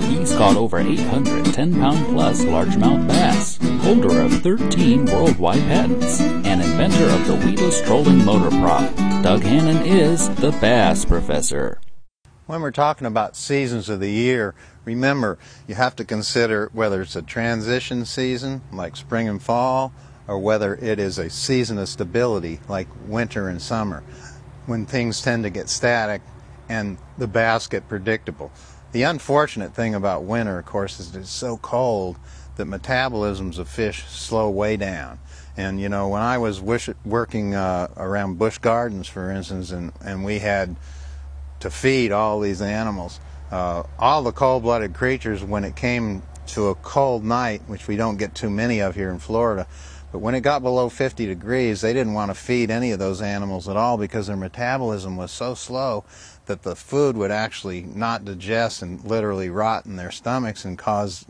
He's caught over 800 10 pound plus largemouth bass, holder of 13 worldwide patents, and inventor of the weedless trolling motor prop. Doug Hannon is the Bass Professor. When we're talking about seasons of the year, remember you have to consider whether it's a transition season like spring and fall or whether it is a season of stability like winter and summer when things tend to get static and the bass get predictable. The unfortunate thing about winter, of course, is it's so cold that metabolisms of fish slow way down. And you know, when I was wish, working uh, around Busch Gardens, for instance, and, and we had to feed all these animals. Uh, all the cold-blooded creatures, when it came to a cold night, which we don't get too many of here in Florida, but when it got below 50 degrees, they didn't want to feed any of those animals at all because their metabolism was so slow that the food would actually not digest and literally rot in their stomachs and cause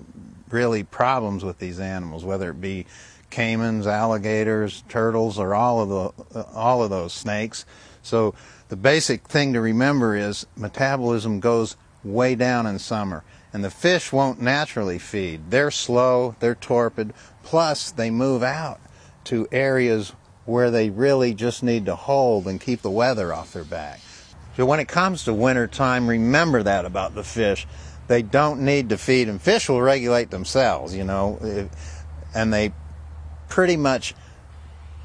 really problems with these animals, whether it be caimans, alligators, turtles, or all of the all of those snakes. So the basic thing to remember is metabolism goes way down in summer. And the fish won't naturally feed. They're slow, they're torpid, plus they move out to areas where they really just need to hold and keep the weather off their back. So when it comes to winter time, remember that about the fish. They don't need to feed, and fish will regulate themselves, you know, and they pretty much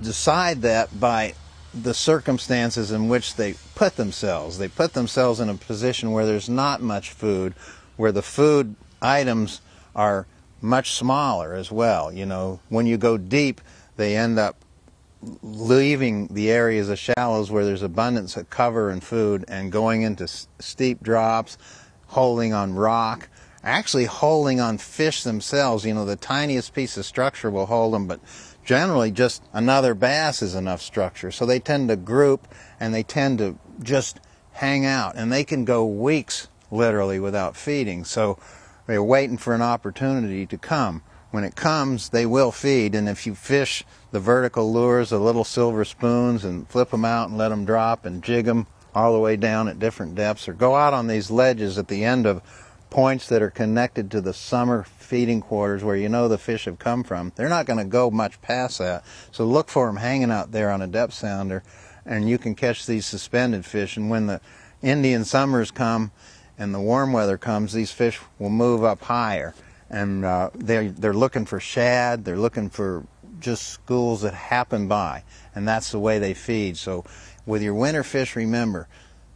decide that by the circumstances in which they put themselves. They put themselves in a position where there's not much food, where the food items are much smaller as well. You know, when you go deep, they end up leaving the areas of shallows where there's abundance of cover and food and going into steep drops, holding on rock, actually holding on fish themselves. You know, the tiniest piece of structure will hold them, but generally just another bass is enough structure. So they tend to group and they tend to just hang out and they can go weeks literally without feeding. So they're waiting for an opportunity to come. When it comes, they will feed, and if you fish the vertical lures, the little silver spoons, and flip them out and let them drop and jig them all the way down at different depths, or go out on these ledges at the end of points that are connected to the summer feeding quarters where you know the fish have come from. They're not going to go much past that. So look for them hanging out there on a depth sounder and you can catch these suspended fish. And when the Indian summers come and the warm weather comes, these fish will move up higher. And uh, they're, they're looking for shad, they're looking for just schools that happen by. And that's the way they feed. So with your winter fish, remember,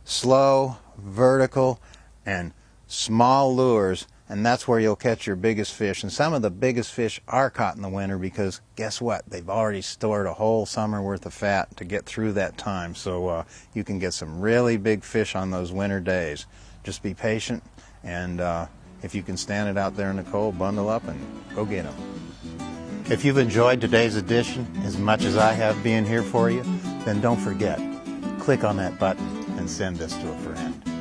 slow, vertical, and small lures, and that's where you'll catch your biggest fish. And some of the biggest fish are caught in the winter because guess what? They've already stored a whole summer worth of fat to get through that time. So uh, you can get some really big fish on those winter days. Just be patient, and uh, if you can stand it out there in the cold, bundle up and go get them. If you've enjoyed today's edition as much as I have being here for you, then don't forget, click on that button and send this to a friend.